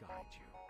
Guide you.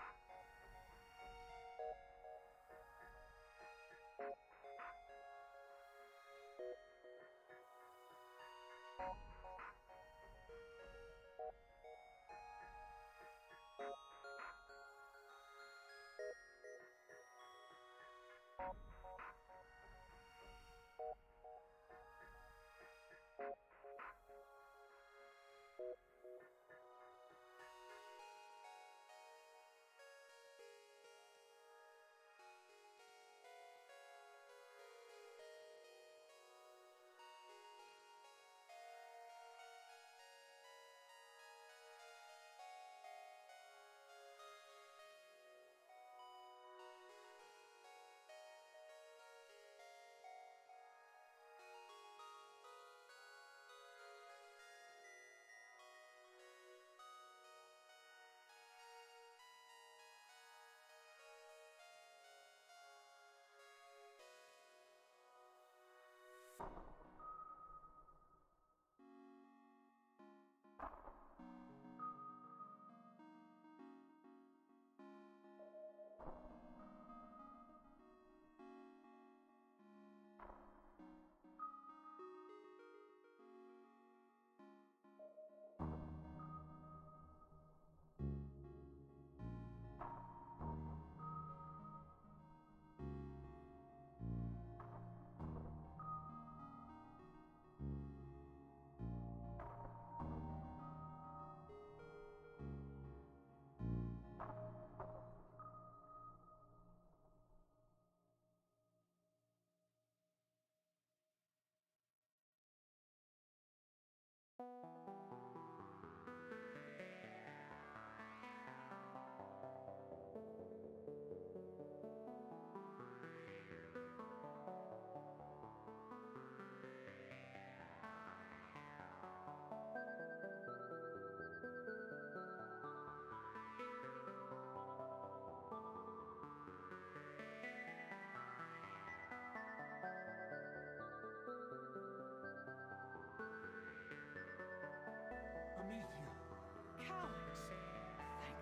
Thank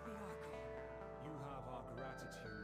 the you have our gratitude,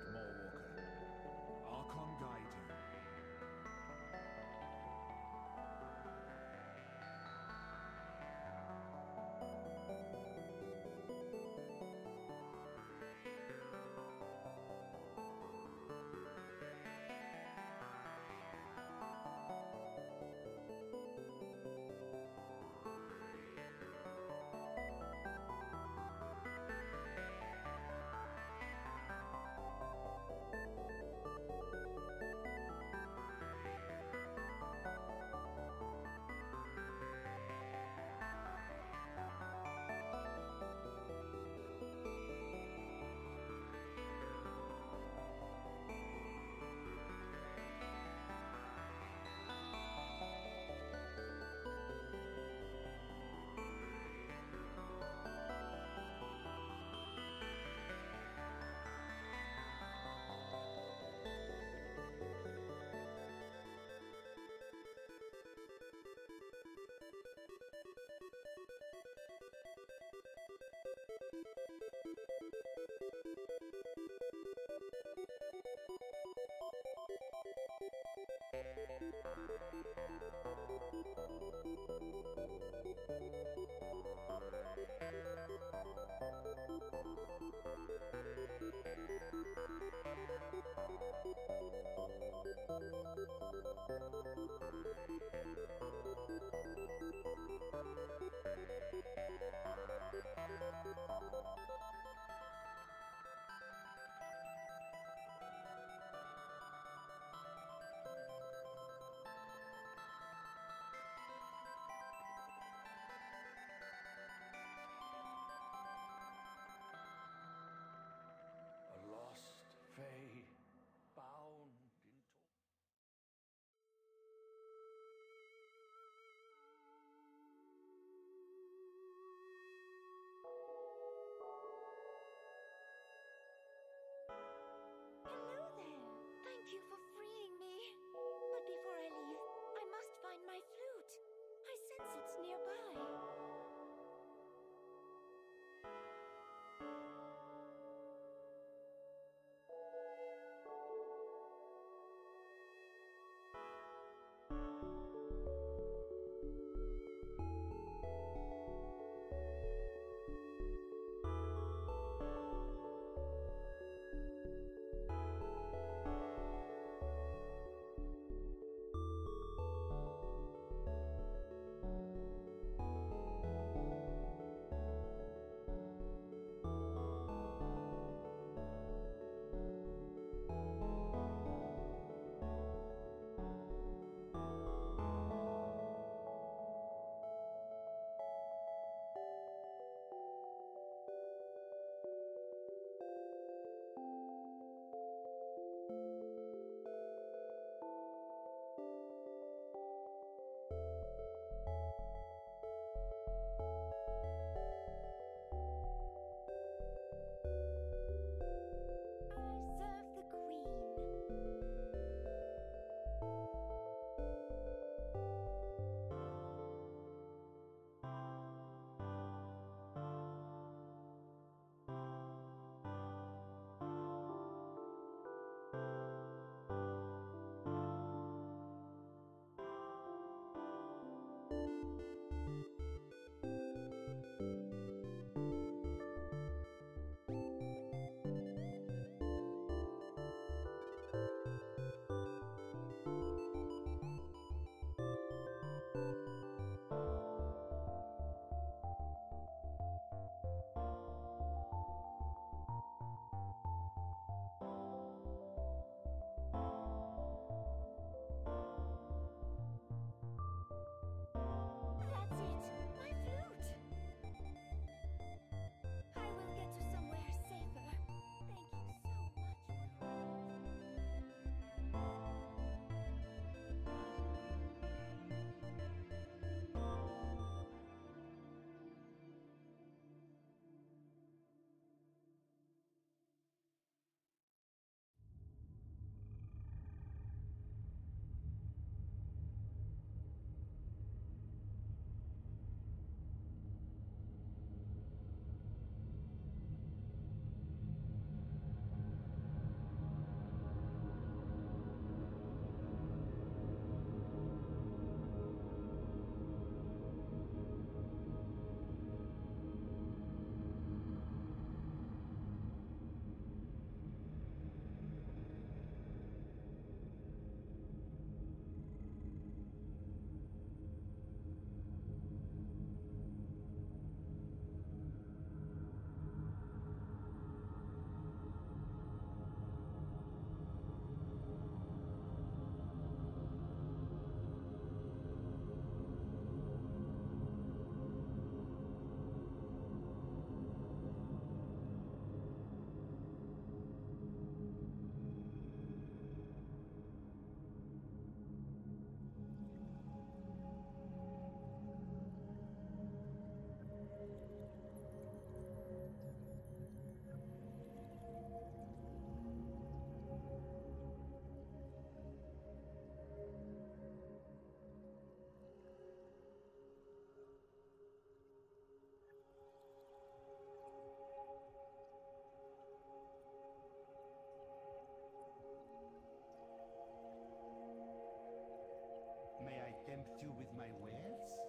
Tempt you with my wares?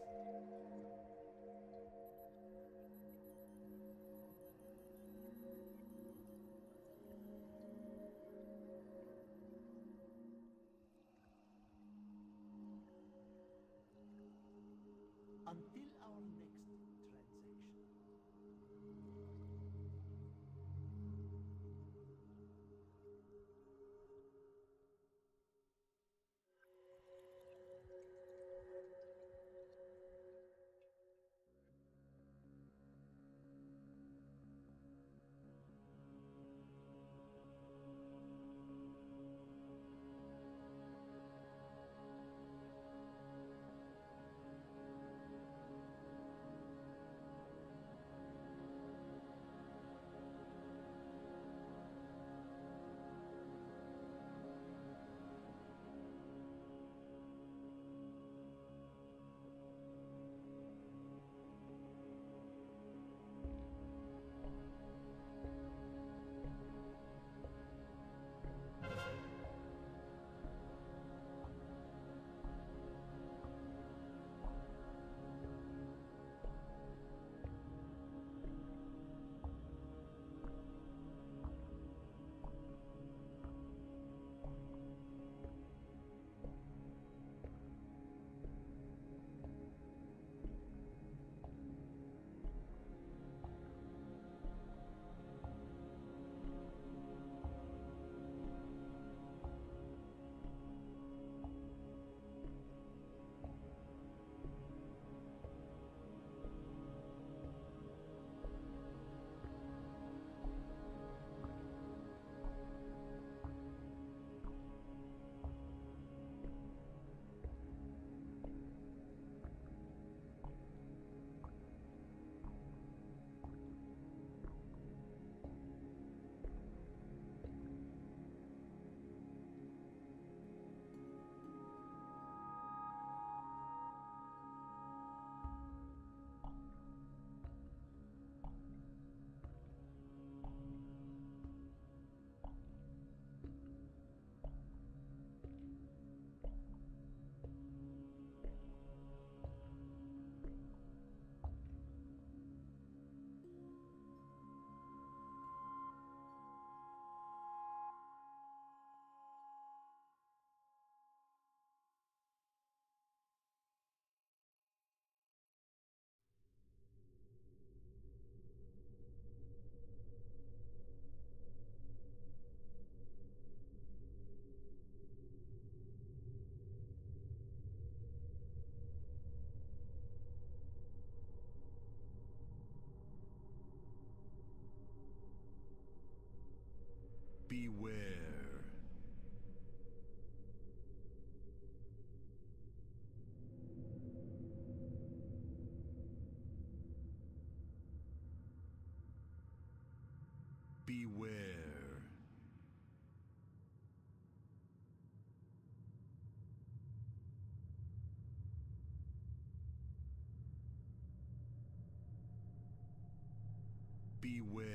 Beware.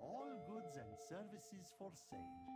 All goods and services for sale.